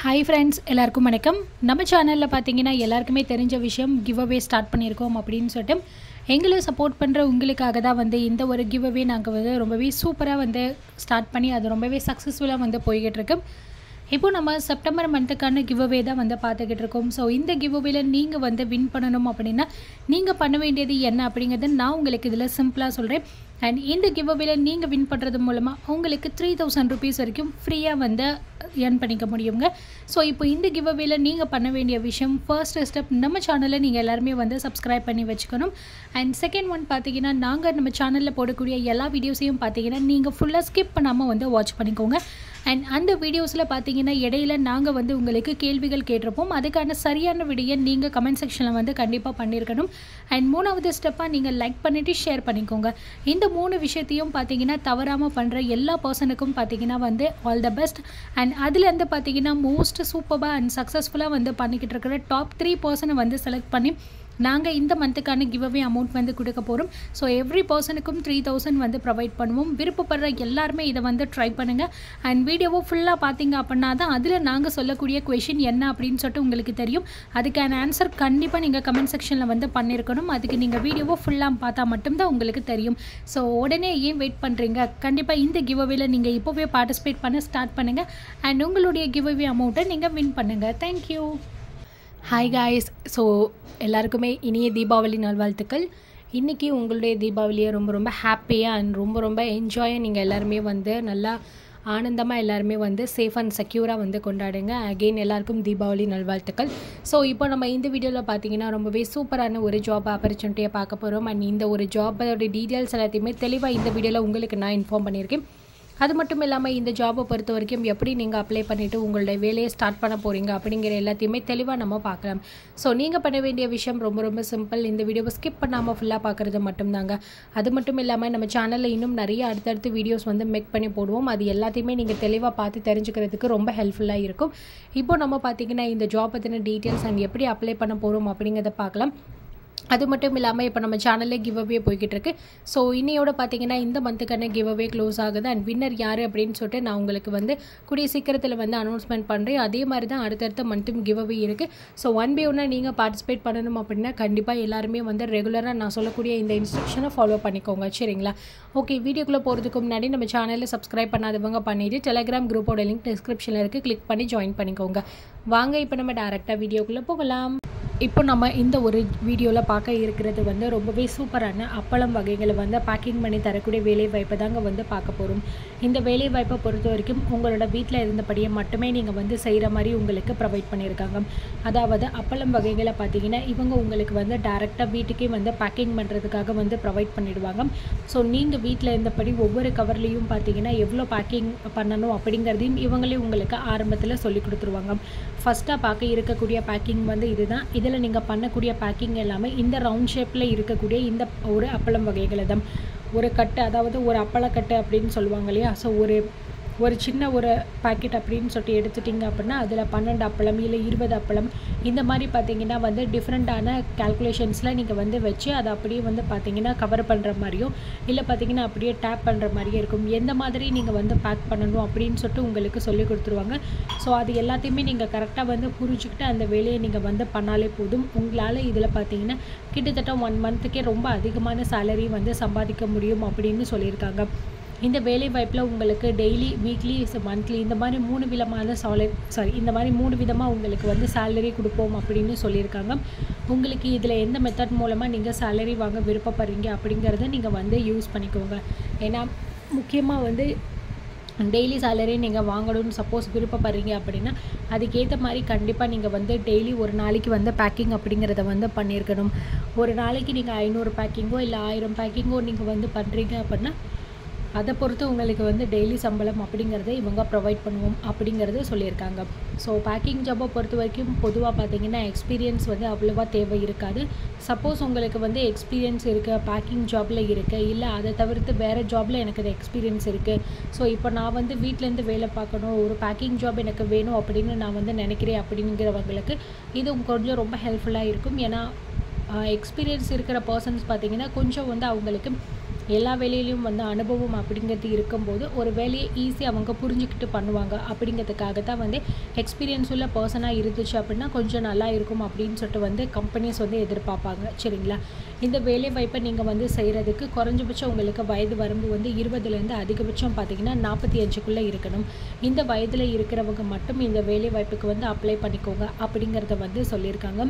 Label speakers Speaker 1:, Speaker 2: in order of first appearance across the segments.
Speaker 1: Hi friends எல்லாருக்கும் வணக்கம். நம்ம சேனலில் பார்த்தீங்கன்னா எல்லாருக்குமே தெரிஞ்ச விஷயம் கிவ் அவே ஸ்டார்ட் பண்ணியிருக்கோம் அப்படின்னு சொல்லிட்டு. எங்களை சப்போர்ட் பண்ணுற உங்களுக்காக தான் வந்து இந்த ஒரு கிவ் அவே நாங்கள் வந்து ரொம்பவே சூப்பராக வந்து ஸ்டார்ட் பண்ணி அது ரொம்பவே சக்ஸஸ்ஃபுல்லாக வந்து போய்கிட்டு இருக்கு. இப்போ நம்ம செப்டம்பர் மந்த்துக்கான கிவ்அவே தான் வந்து பார்த்துக்கிட்டு இருக்கோம். ஸோ இந்த கிவ்அவேல நீங்கள் வந்து வின் பண்ணணும் அப்படின்னா நீங்கள் பண்ண வேண்டியது என்ன அப்படிங்கிறத நான் உங்களுக்கு இதில் சிம்பிளாக சொல்கிறேன் அண்ட் இந்த கிவ்அவேல நீங்கள் வின் பண்ணுறது மூலமாக உங்களுக்கு த்ரீ தௌசண்ட் ருபீஸ் வரைக்கும் ஃப்ரீயாக வந்து ஏர்ன் பண்ணிக்க முடியுங்க. ஸோ இப்போ இந்த கிவ்அவேல நீங்கள் பண்ண வேண்டிய விஷயம் ஃபர்ஸ்ட் ஸ்டெப் நம்ம சேனலில் நீங்கள் எல்லாருமே வந்து சப்ஸ்கிரைப் பண்ணி வச்சுக்கணும். அண்ட் செகண்ட் ஒன் பார்த்தீங்கன்னா நாங்கள் நம்ம சேனலில் போடக்கூடிய எல்லா வீடியோஸையும் பார்த்தீங்கன்னா நீங்கள் ஃபுல்லாக ஸ்கிப் பண்ணாமல் வந்து வாட்ச் பண்ணிக்கோங்க. அண்ட் அந்த வீடியோஸில் பார்த்தீங்கன்னா இடையில நாங்கள் வந்து உங்களுக்கு கேள்விகள் கேட்டிருப்போம். அதுக்கான சரியான விடையை நீங்கள் கமெண்ட் செக்ஷனில் வந்து கண்டிப்பாக பண்ணியிருக்கணும் அண்ட் மூணாவது ஸ்டெப்பாக நீங்கள் லைக் பண்ணிவிட்டு ஷேர் பண்ணிக்கோங்க. இந்த மூணு விஷயத்தையும் பார்த்தீங்கன்னா தவறாமல் பண்ணுற எல்லா பர்சனுக்கும் பார்த்தீங்கன்னா வந்து ஆல் த பெஸ்ட் அண்ட் அதுலேருந்து பார்த்தீங்கன்னா மோஸ்ட் சூப்பராக அண்ட் சக்ஸஸ்ஃபுல்லாக வந்து பண்ணிக்கிட்டு இருக்கிற டாப் த்ரீ பர்சனை வந்து செலக்ட் பண்ணி நாங்கள் இந்த மந்த்துக்கான கிவ் அவே அமௌண்ட் வந்து கொடுக்க போகிறோம் ஸோ எவ்ரி பர்சனுக்கும் த்ரீ தௌசண்ட் வந்து ப்ரொவைட் பண்ணுவோம். விருப்பப்படுற எல்லாருமே இதை வந்து ட்ரை பண்ணுங்கள் அண்ட் வீடியோவும் ஃபுல்லாக பார்த்தீங்க அப்படின்னா தான் அதில் நாங்கள் சொல்லக்கூடிய கொஷின் என்ன அப்படின்னு சொல்லிட்டு உங்களுக்கு தெரியும். அதுக்கான ஆன்சர் கண்டிப்பாக நீங்கள் கமெண்ட் செக்ஷனில் வந்து பண்ணியிருக்கணும் அதுக்கு நீங்கள் வீடியோவை ஃபுல்லாக பார்த்தா மட்டும்தான் உங்களுக்கு தெரியும். ஸோ உடனே ஏன் வெயிட் பண்ணுறீங்க கண்டிப்பாக இந்த கிவ் அவேல நீங்கள் இப்போவே பார்ட்டிசிபேட் பண்ண ஸ்டார்ட் பண்ணுங்கள் அண்ட் உங்களுடைய கிவ் அவே அமௌண்ட்டை நீங்கள் வின் பண்ணுங்கள் தேங்க்யூ ஹாய் காய்ஸ் ஸோ எல்லாருக்குமே இனிய தீபாவளி நல்வாழ்த்துக்கள். இன்றைக்கி உங்களுடைய தீபாவளியை ரொம்ப ரொம்ப ஹாப்பியாக அண்ட் ரொம்ப ரொம்ப என்ஜாயாக நீங்கள் எல்லாருமே வந்து நல்லா ஆனந்தமாக எல்லாருமே வந்து சேஃப் அண்ட் செக்யூராக வந்து கொண்டாடுங்க. அகெயின் எல்லாருக்கும் தீபாவளி நல்வாழ்த்துக்கள். ஸோ இப்போ நம்ம இந்த வீடியோவில் பார்த்தீங்கன்னா ரொம்பவே சூப்பரான ஒரு ஜாப் ஆப்பர்ச்சுனிட்டியை பார்க்க போகிறோம் அண்ட் இந்த ஒரு ஜாபோட டீட்டெயில்ஸ் எல்லாத்தையுமே தெளிவாக இந்த வீடியோவில் உங்களுக்கு நான் இன்ஃபார்ம் பண்ணியிருக்கேன். அது மட்டும் இல்லாமல் இந்த ஜாபை பொறுத்த வரைக்கும் எப்படி நீங்கள் அப்ளை பண்ணிவிட்டு உங்களுடைய வேலையை ஸ்டார்ட் பண்ண போகிறீங்க அப்படிங்கிற எல்லாத்தையுமே தெளிவாக நம்ம பார்க்கலாம். ஸோ நீங்கள் பண்ண வேண்டிய விஷயம் ரொம்ப ரொம்ப சிம்பிள் இந்த வீடியோவை ஸ்கிப் பண்ணாமல் ஃபுல்லாக பார்க்குறது மட்டும்தாங்க. அது மட்டும் இல்லாமல் நம்ம சேனலில் இன்னும் நிறைய அடுத்தடுத்து வீடியோஸ் வந்து மேக் பண்ணி போடுவோம். அது எல்லாத்தையுமே நீங்கள் தெளிவாக பார்த்து தெரிஞ்சுக்கிறதுக்கு ரொம்ப ஹெல்ப்ஃபுல்லாக இருக்கும். இப்போ நம்ம பார்த்தீங்கன்னா இந்த ஜாப் பற்றின டீட்டெயில்ஸ் அண்ட் எப்படி அப்ளை பண்ண போகிறோம் அப்படிங்கிறத பார்க்கலாம். அது மட்டும் இல்லாமல் இப்போ நம்ம சேனலில் கிவ் அவே போய்கிட்டு இருக்கு ஸோ இன்னையோட பார்த்தீங்கன்னா இந்த மந்த்துக்கான கிவ் அவே க்ளோஸ் ஆகுது. அண்ட் வின்னர் யார் அப்படின்னு சொல்லிட்டு நான் உங்களுக்கு வந்து கூடிய சீக்கிரத்தில் வந்து அனௌன்ஸ்மெண்ட் பண்ணுறேன் அதே மாதிரி தான் அடுத்தடுத்த மந்த்தும் கிவ் அவே இருக்குது ஸோ ஒன் பை ஒன்னாக நீங்கள் பார்ட்டிசிபேட் பண்ணணும் அப்படின்னா கண்டிப்பாக எல்லாருமே வந்து ரெகுலராக நான் சொல்லக்கூடிய இந்த இன்ஸ்ட்ரக்ஷனை ஃபாலோ பண்ணிக்கோங்க. சரிங்களா? ஓகே வீடியோக்குள்ளே போகிறதுக்கு முன்னாடி நம்ம சேனலில் சப்ஸ்கிரைப் பண்ணாதவங்க பண்ணிவிட்டு டெலிகிராம் குரூப்போட லிங்க் டிஸ்கிரிப்ஷனில் இருக்குது கிளிக் பண்ணி ஜாயின் பண்ணிக்கோங்க. வாங்க இப்போ நம்ம டேரெக்டாக வீடியோக்குள்ளே போகலாம். இப்போ நம்ம இந்த ஒரு வீடியோவில் பார்க்க இருக்கிறது வந்து ரொம்பவே சூப்பரான அப்பளம் வகைகளை வந்து பேக்கிங் பண்ணி தரக்கூடிய வேலை வாய்ப்பை தாங்க வந்து பார்க்க போகிறோம் இந்த வேலை வாய்ப்பை பொறுத்த வரைக்கும் உங்களோட வீட்டில் இருந்தபடியே மட்டுமே நீங்கள் வந்து செய்கிற மாதிரி உங்களுக்கு ப்ரொவைட் பண்ணியிருக்காங்க. அதாவது அப்பளம் வகைகளை பார்த்தீங்கன்னா இவங்க உங்களுக்கு வந்து டேரெக்டாக வீட்டுக்கே வந்து பேக்கிங் பண்ணுறதுக்காக வந்து ப்ரொவைட் பண்ணிடுவாங்க. ஸோ நீங்கள் வீட்டில் இருந்தபடி ஒவ்வொரு கவர்லேயும் பார்த்தீங்கன்னா எவ்வளோ பேக்கிங் பண்ணணும் அப்படிங்கிறதையும் இவங்களே உங்களுக்கு ஆரம்பத்தில் சொல்லி கொடுத்துருவாங்க. ஃபஸ்ட்டாக பார்க்க இருக்கக்கூடிய பேக்கிங் வந்து இதுதான். இது இதில் நீங்கள் பண்ணக்கூடிய பேக்கிங் எல்லாமே இந்த ரவுண்ட் ஷேப்பில் இருக்கக்கூடிய இந்த ஒரு அப்பளம் வகைகளை தான். ஒரு கட்டு அதாவது ஒரு அப்பளக்கட்டு அப்படின்னு சொல்லுவாங்க இல்லையா? ஸோ ஒரு ஒரு சின்ன ஒரு பாக்கெட் அப்படின்னு சொல்லிட்டு எடுத்துட்டிங்க அப்படின்னா அதில் பன்னெண்டு அப்பளம் இல்லை இருபது அப்பளம் இந்த மாதிரி பார்த்தீங்கன்னா வந்து டிஃப்ரெண்ட்டான கேல்குலேஷன்ஸில் நீங்கள் வந்து வச்சு அதை அப்படியே வந்து பார்த்தீங்கன்னா கவர் பண்ணுற மாதிரியும் இல்லை பார்த்தீங்கன்னா அப்படியே டேப் பண்ணுற மாதிரியே இருக்கும். எந்த மாதிரி நீங்கள் வந்து பேக் பண்ணணும் அப்படின்னு சொல்லிட்டு உங்களுக்கு சொல்லி கொடுத்துருவாங்க. ஸோ அது எல்லாத்தையுமே நீங்கள் கரெக்டாக வந்து புரிஞ்சுக்கிட்டு அந்த வேலையை நீங்கள் வந்து பண்ணாலே போதும். உங்களால் இதில் பார்த்தீங்கன்னா கிட்டத்தட்ட ஒன் மந்த்துக்கே ரொம்ப அதிகமான சேலரி வந்து சம்பாதிக்க முடியும் அப்படின்னு சொல்லியிருக்காங்க. இந்த வேலை வாய்ப்பில் உங்களுக்கு டெய்லி வீக்லி மந்த்லி இந்த மாதிரி மூணு விதமான சாலரி சாரி இந்த மாதிரி மூணு விதமாக உங்களுக்கு வந்து சேலரி கொடுப்போம் அப்படின்னு சொல்லியிருக்காங்க. உங்களுக்கு இதில் எந்த மெத்தட் மூலமாக நீங்கள் சேலரி வாங்க விருப்பப்படுறீங்க அப்படிங்கிறத நீங்கள் வந்து யூஸ் பண்ணிக்கோங்க. ஏன்னா முக்கியமாக வந்து டெய்லி சேலரி நீங்கள் வாங்கணும்னு சப்போஸ் விருப்பப்படுறீங்க அப்படின்னா அதுக்கேற்ற மாதிரி கண்டிப்பாக நீங்கள் வந்து டெய்லி ஒரு நாளைக்கு வந்து பேக்கிங் அப்படிங்கிறத வந்து பண்ணியிருக்கணும். ஒரு நாளைக்கு நீங்கள் ஐநூறு பேக்கிங்கோ இல்லை ஆயிரம் பேக்கிங்கோ நீங்கள் வந்து பண்ணுறீங்க அப்படின்னா அதை பொறுத்து உங்களுக்கு வந்து டெய்லி சம்பளம் அப்படிங்கிறத இவங்க ப்ரொவைட் பண்ணுவோம் அப்படிங்கிறத சொல்லியிருக்காங்க. ஸோ பேக்கிங் ஜாப்பை பொறுத்த வரைக்கும் பொதுவாக பார்த்தீங்கன்னா எக்ஸ்பீரியன்ஸ் வந்து அவ்வளோவா தேவை இருக்காது. சப்போஸ் உங்களுக்கு வந்து எக்ஸ்பீரியன்ஸ் இருக்குது பேக்கிங் ஜாப்பில் இருக்குது இல்லை அதை தவிர்த்து வேறு ஜாப்பில் எனக்கு அது எக்ஸ்பீரியன்ஸ் இருக்குது ஸோ இப்போ நான் வந்து வீட்டிலேருந்து வேலை பார்க்கணும் ஒரு பேக்கிங் ஜாப் எனக்கு வேணும் அப்படின்னு நான் வந்து நினைக்கிறேன் அப்படிங்கிறவங்களுக்கு இது கொஞ்சம் ரொம்ப ஹெல்ப்ஃபுல்லாக இருக்கும். ஏன்னா எக்ஸ்பீரியன்ஸ் இருக்கிற பர்சன்ஸ் பார்த்திங்கன்னா கொஞ்சம் வந்து அவங்களுக்கு எல்லா வேலையிலையும் வந்து அனுபவம் அப்படிங்கிறது இருக்கும்போது ஒரு வேலையை ஈஸியாக அவங்க புரிஞ்சுக்கிட்டு பண்ணுவாங்க அப்படிங்கிறதுக்காக தான் வந்து எக்ஸ்பீரியன்ஸ் உள்ள பர்சனாக இருந்துச்சு அப்படின்னா கொஞ்சம் நல்லா இருக்கும் அப்படின்னு சொல்லிட்டு வந்து கம்பெனிஸ் வந்து எதிர்பார்ப்பாங்க. சரிங்களா? இந்த வேலை வாய்ப்பை நீங்கள் வந்து செய்கிறதுக்கு குறைஞ்சபட்சம் உங்களுக்கு வயது வரம்பு வந்து இருபதுலேருந்து அதிகபட்சம் பார்த்தீங்கன்னா நாற்பத்தி அஞ்சுக்குள்ளே இருக்கணும். இந்த வயதில் இருக்கிறவங்க மட்டும் இந்த வேலை வாய்ப்புக்கு வந்து அப்ளை பண்ணிக்கோங்க அப்படிங்கிறத வந்து சொல்லியிருக்காங்க.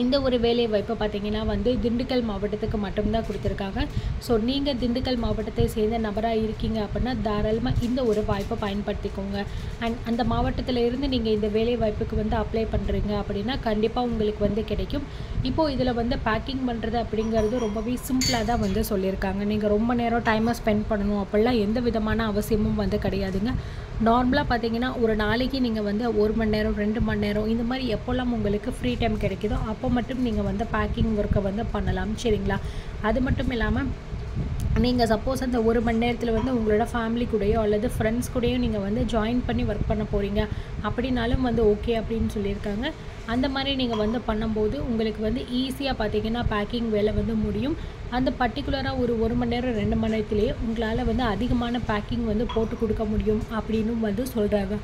Speaker 1: இந்த ஒரு வேலை வாய்ப்பு பார்த்தீங்கன்னா வந்து திண்டுக்கல் மாவட்டத்துக்கு மட்டும்தான் கொடுத்துருக்காங்க. ஸோ நீங்கள் திண்டுக்கல் மாவட்டத்தை சேர்ந்த நபராக இருக்கீங்க அப்படின்னா தாராளமாக இந்த ஒரு வாய்ப்பை பயன்படுத்திக்கோங்க. அண்ட் அந்த மாவட்டத்தில் இருந்து நீங்கள் இந்த வேலை வாய்ப்புக்கு வந்து அப்ளை பண்ணுறீங்க அப்படின்னா கண்டிப்பாக உங்களுக்கு வந்து கிடைக்கும். இப்போது இதில் வந்து பேக்கிங் பண்ணுறது அப்படிங்கிறது ரொம்பவே சிம்பிளாக தான் வந்து சொல்லியிருக்காங்க. நீங்கள் ரொம்ப நேரம் டைமை ஸ்பெண்ட் பண்ணணும் அப்படிலாம் எந்த விதமான அவசியமும் வந்து கிடையாதுங்க. நார்மலாக பார்த்தீங்கன்னா ஒரு நாளைக்கு நீங்கள் வந்து ஒரு மணி நேரம் ரெண்டு மணி நேரம் இந்த மாதிரி எப்போல்லாம் உங்களுக்கு ஃப்ரீ டைம் கிடைக்குதோ அப்போ மட்டும் நீங்கள் வந்து பேக்கிங் ஒர்க்கை வந்து பண்ணலாம் சரிங்களா? அது மட்டும் இல்லாமல் நீங்கள் சப்போஸ் அந்த ஒரு மணி நேரத்தில் வந்து உங்களோட ஃபேமிலி கூடயோ அல்லது ஃப்ரெண்ட்ஸ் கூடயோ நீங்கள் வந்து ஜாயின் பண்ணி ஒர்க் பண்ண போகிறீங்க அப்படின்னாலும் வந்து ஓகே அப்படின்னு சொல்லியிருக்காங்க. அந்த மாதிரி நீங்கள் வந்து பண்ணும்போது உங்களுக்கு வந்து ஈஸியாக பார்த்தீங்கன்னா பேக்கிங் வேலை வந்து முடியும். அந்த பர்டிகுலராக ஒரு ஒரு மணி நேரம் ரெண்டு மணி நேரத்துலேயே உங்களால் வந்து அதிகமான பேக்கிங் வந்து போட்டு கொடுக்க முடியும் அப்படின்னும் வந்து சொல்கிறாங்க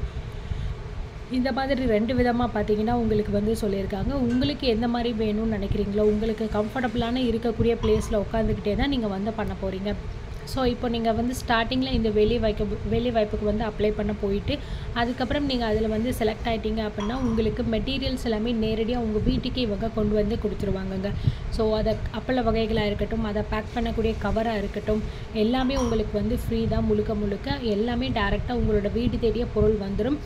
Speaker 1: இந்த மாதிரி ரெண்டு விதமாக பார்த்தீங்கன்னா உங்களுக்கு வந்து சொல்லியிருக்காங்க. உங்களுக்கு எந்த மாதிரி வேணும்னு நினைக்கிறீங்களோ உங்களுக்கு கம்ஃபர்டபுளான இருக்கக்கூடிய பிளேஸில் உட்காந்துக்கிட்டே தான் நீங்கள் வந்து பண்ண போகிறீங்க ஸோ இப்போ நீங்கள் வந்து ஸ்டார்டிங்கில் இந்த வேலை வாய்ப்பு வேலை வாய்ப்புக்கு வந்து அப்ளை பண்ண போயிட்டு அதுக்கப்புறம் நீங்கள் அதில் வந்து செலக்ட் ஆகிட்டீங்க அப்படின்னா உங்களுக்கு மெட்டீரியல்ஸ் எல்லாமே நேரடியாக உங்கள் வீட்டுக்கே இவங்க கொண்டு வந்து கொடுத்துருவாங்கங்க. ஸோ அதை அப்பள வகைகளாக இருக்கட்டும் அதை பேக் பண்ணக்கூடிய கவராக இருக்கட்டும் எல்லாமே உங்களுக்கு வந்து ஃப்ரீ தான் முழுக்க முழுக்க. எல்லாமே டேரெக்டாக உங்களோட வீடு தேடிய பொருள் வந்துடும்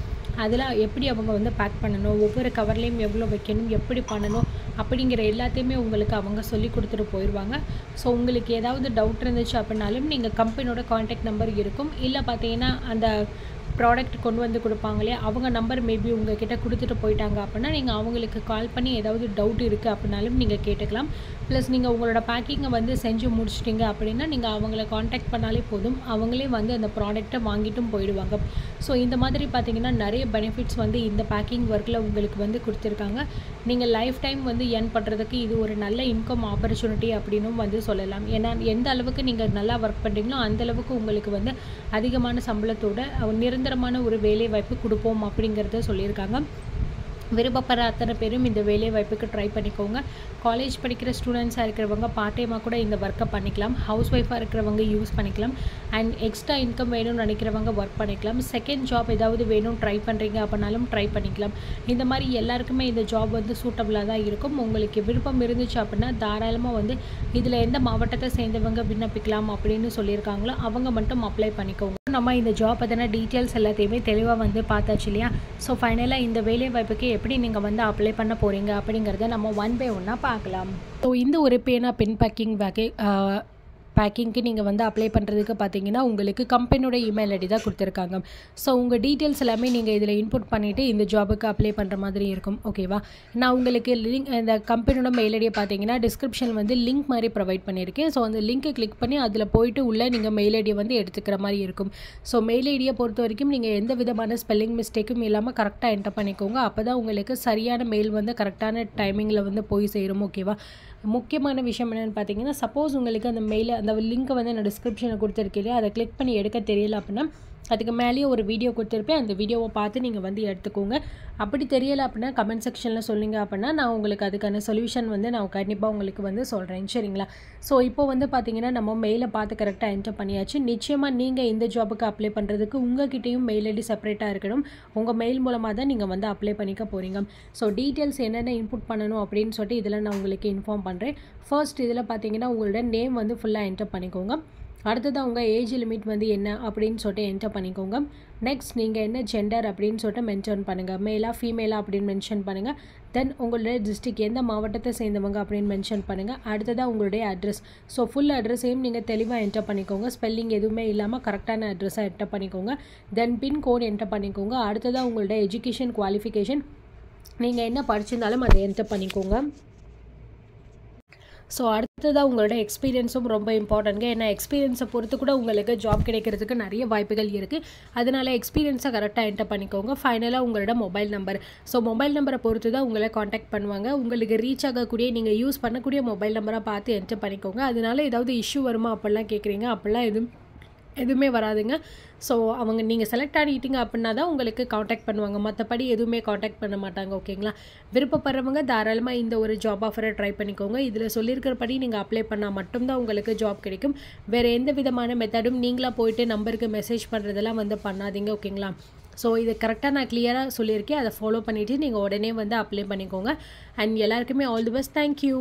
Speaker 1: அதில் எப்படி அவங்க வந்து பேக் பண்ணணும் ஒவ்வொரு கவர்லேயும் எவ்வளோ வைக்கணும் எப்படி பண்ணணும் அப்படிங்கிற எல்லாத்தையுமே உங்களுக்கு அவங்க சொல்லி கொடுத்துட்டு போயிடுவாங்க ஸோ உங்களுக்கு ஏதாவது டவுட் இருந்துச்சு அப்படின்னாலும் நீங்கள் கம்பெனியோட காண்டாக்ட் நம்பர் இருக்கும். இல்லை பார்த்தீங்கன்னா அந்த ப்ராடக்ட் கொண்டு வந்து கொடுப்பாங்களே அவங்க நம்பர் மேபி உங்ககிட்ட கொடுத்துட்டு போயிட்டாங்க அப்படின்னா நீங்கள் அவங்களுக்கு கால் பண்ணி ஏதாவது டவுட் இருக்குது அப்படின்னாலும் நீங்கள் கேட்டுக்கலாம். ப்ளஸ் நீங்கள் உங்களோட பேக்கிங்கை வந்து செஞ்சு முடிச்சிட்டிங்க அப்படின்னா நீங்கள் அவங்கள காண்டாக்ட் பண்ணாலே போதும். அவங்களே வந்து அந்த ப்ராடக்ட்டை வாங்கிட்டும் போயிடுவாங்க. ஸோ இந்த மாதிரி பார்த்தீங்கன்னா நிறைய பெனிஃபிட்ஸ் வந்து இந்த பேக்கிங் ஒர்க்கில் உங்களுக்கு வந்து கொடுத்துருக்காங்க. நீங்கள் லைஃப் டைம் வந்து எர்ன் பண்ணுறதுக்கு இது ஒரு நல்ல இன்கம் ஆப்பர்ச்சுனிட்டி அப்படின்னும் வந்து சொல்லலாம். ஏன்னா எந்த அளவுக்கு நீங்கள் நல்லா ஒர்க் பண்ணுறீங்களோ அந்தளவுக்கு உங்களுக்கு வந்து அதிகமான சம்பளத்தோட நிரந்தரமான ஒரு வேலை வாய்ப்பு கொடுப்போம் அப்படிங்கிறத சொல்லியிருக்காங்க. விருப்பப்படுற அத்தனை பேரும் இந்த வேலை வாய்ப்புக்கு ட்ரை பண்ணிக்கோங்க. காலேஜ் படிக்கிற ஸ்டூடெண்ட்ஸாக இருக்கிறவங்க பார்ட் டைமாக கூட இந்த ஒர்க்கை பண்ணிக்கலாம். ஹவுஸ் ஒய்ஃபாக இருக்கிறவங்க யூஸ் பண்ணிக்கலாம். அண்ட் எக்ஸ்ட்ரா இன்கம் வேணும்னு நினைக்கிறவங்க ஒர்க் பண்ணிக்கலாம். செகண்ட் ஜாப் ஏதாவது வேணும் ட்ரை பண்ணுறீங்க அப்படின்னாலும் ட்ரை பண்ணிக்கலாம். இந்த மாதிரி எல்லாருக்குமே இந்த ஜாப் வந்து சூட்டபுளாக தான் இருக்கும். உங்களுக்கு விருப்பம் இருந்துச்சு அப்படின்னா தாராளமாக வந்து இதில் எந்த மாவட்டத்தை சேர்ந்தவங்க விண்ணப்பிக்கலாம் அப்படின்னு சொல்லியிருக்காங்களோ அவங்க மட்டும் அப்ளை பண்ணிக்கோங்க. நம்ம இந்த ஜாப் பற்றின டீட்டெயில்ஸ் எல்லாத்தையுமே தெளிவாக வந்து பார்த்தாச்சு இல்லையா? ஸோ ஃபைனலாக இந்த வேலை வாய்ப்புக்கு எப்படி நீங்கள் வந்து அப்ளை பண்ண போகிறீங்க அப்படிங்கிறத நம்ம ஒன் பை ஒன்னாக பார்க்கலாம். ஸோ இந்த ஒரு பேனா பென் பேக்கிங் வகை பேக்கிங்க்கு நீங்கள் வந்து அப்ளை பண்ணுறதுக்கு பார்த்தீங்கன்னா உங்களுக்கு கம்பெனியோட இமெயில் ஐடி தான் கொடுத்துருக்காங்க. ஸோ உங்கள் டீட்டெயில்ஸ் எல்லாமே நீங்கள் இதில் இன்புட் பண்ணிவிட்டு இந்த ஜாபுக்கு அப்ளை பண்ணுற மாதிரி இருக்கும். ஓகேவா நான் உங்களுக்கு லிங்க் இந்த கம்பெனியோட மெயில் ஐடியை பார்த்தீங்கன்னா டிஸ்கிரிப்ஷன் வந்து லிங்க் மாதிரி ப்ரொவைட் பண்ணியிருக்கேன் ஸோ அந்த லிங்க்கை கிளிக் பண்ணி அதில் போயிட்டு உள்ளே நீங்கள் மெயில் ஐடியை வந்து எடுத்துக்கிற மாதிரி இருக்கும். ஸோ மெயில் ஐடியை பொறுத்த வரைக்கும் நீங்கள் எந்த விதமான ஸ்பெல்லிங் மிஸ்டேக்கும் இல்லாமல் கரெக்டாக என்டர் பண்ணிக்கோங்க. அப்போ தான் உங்களுக்கு சரியான மெயில் வந்து கரெக்டான டைமிங்கில் வந்து போய் சேரும். ஓகேவா முக்கியமான விஷயம் என்னென்னு பார்த்தீங்கன்னா சப்போஸ் உங்களுக்கு அந்த மெயில் அந்த லிங்க்கை வந்து நான் டிஸ்கிரிப்ஷனில் கொடுத்துருக்கேன் அதை கிளிக் பண்ணி எடுக்க தெரியல அப்படின்னா அதுக்கு மேலேயே ஒரு வீடியோ கொடுத்துருப்பேன். அந்த வீடியோவை பார்த்து நீங்கள் வந்து எடுத்துக்கோங்க. அப்படி தெரியலை அப்படின்னா கமெண்ட் செக்ஷனில் சொல்லுங்க அப்படின்னா நான் உங்களுக்கு அதுக்கான சொல்யூஷன் வந்து நான் கண்டிப்பாக உங்களுக்கு வந்து சொல்கிறேன் சரிங்களா? ஸோ இப்போ வந்து பார்த்தீங்கன்னா நம்ம மெயிலை பார்த்து கரெக்டாக என்டர் பண்ணியாச்சு. நிச்சயமாக நீங்கள் இந்த ஜாபுக்கு அப்ளை பண்ணுறதுக்கு உங்ககிட்டயும் மெயில் ஐடி செப்பரேட்டாக இருக்கணும். உங்கள் மெயில் மூலமாக தான் நீங்கள் வந்து அப்ளை பண்ணிக்க போகிறீங்க ஸோ டீட்டெயில்ஸ் என்னென்ன இன்புட் பண்ணணும் அப்படின்னு சொல்லிட்டு இதில் நான் உங்களுக்கு இன்ஃபார்ம் பண்ணுறேன் ஃபர்ஸ்ட் இதில் பார்த்தீங்கன்னா உங்களோட நேம் வந்து ஃபுல்லாக என்டர் பண்ணிக்கோங்க. அடுத்தது உங்கள் ஏஜ் லிமிட் வந்து என்ன அப்படின்னு சொல்லிட்டு என்டர் பண்ணிக்கோங்க. நெக்ஸ்ட் நீங்கள் என்ன ஜெண்டர் அப்படின்னு சொல்லிட்டு மென்ஷன் பண்ணுங்கள் மேலாக ஃபீமேலாக அப்படின்னு மென்ஷன் பண்ணுங்கள் தென் உங்களுடைய டிஸ்ட்ரிக் எந்த மாவட்டத்தை சேர்ந்தவங்க அப்படின்னு மென்ஷன் பண்ணுங்கள் அடுத்ததாக உங்களுடைய அட்ரஸ் ஸோ ஃபுல் அட்ரஸையும் நீங்கள் தெளிவாக என்டர் பண்ணிக்கோங்க. ஸ்பெல்லிங் எதுவுமே இல்லாமல் கரெக்டான அட்ரஸாக என்டர் பண்ணிக்கோங்க. தென் பின் கோட் என்டர் பண்ணிக்கோங்க. அடுத்ததாக உங்களுடைய எஜுகேஷன் குவாலிஃபிகேஷன் நீங்கள் என்ன படிச்சிருந்தாலும் அதை என்டர் பண்ணிக்கோங்க. ஸோ அடுத்ததாக உங்களோட எக்ஸ்பீரியன்ஸும் ரொம்ப இம்பார்ட்டன்ட்ங்க ஏன்னா எக்ஸ்பீரியன்ஸை பொறுத்து கூட உங்களுக்கு ஜாப் கிடைக்கிறதுக்கு நிறைய வாய்ப்புகள் இருக்குது அதனால எக்ஸ்பீரியன்ஸை கரெக்டாக என்டர் பண்ணிக்கோங்க. ஃபைனலாக உங்களோட மொபைல் நம்பர் ஸோ மொபைல் நம்பரை பொறுத்து தான் உங்களை காண்டாக்ட் பண்ணுவாங்க. உங்களுக்கு ரீச் ஆகக்கூடிய நீங்கள் யூஸ் பண்ணக்கூடிய மொபைல் நம்பரை பார்த்து என்டர் பண்ணிக்கோங்க. அதனால ஏதாவது இஷ்யூ வருமா? அப்படிலாம் கேட்குறீங்க அப்படிலாம் எதுவும் எதுவுமே வராதுங்க. ஸோ அவங்க நீங்கள் செலக்ட் ஆகிட்டீங்க அப்படின்னா தான் உங்களுக்கு காண்டாக்ட் பண்ணுவாங்க. மற்றபடி எதுவுமே காண்டாக்ட் பண்ண மாட்டாங்க ஓகேங்களா விருப்பப்படுறவங்க தாராளமாக இந்த ஒரு ஜாப் ஆஃபரை ட்ரை பண்ணிக்கோங்க. இதில் சொல்லியிருக்கிறபடி நீங்கள் அப்ளை பண்ணால் மட்டும்தான் உங்களுக்கு ஜாப் கிடைக்கும். வேறு எந்த விதமான மெத்தடும் நீங்களாக போயிட்டு நம்பருக்கு மெசேஜ் பண்ணுறதெல்லாம் வந்து பண்ணாதீங்க ஓகேங்களா ஸோ இது கரெக்டாக நான் கிளியராக சொல்லியிருக்கேன். அதை ஃபாலோ பண்ணிவிட்டு நீங்கள் உடனே வந்து அப்ளை பண்ணிக்கோங்க. அண்ட் எல்லாருக்குமே ஆல் தி பெஸ்ட் தேங்க்யூ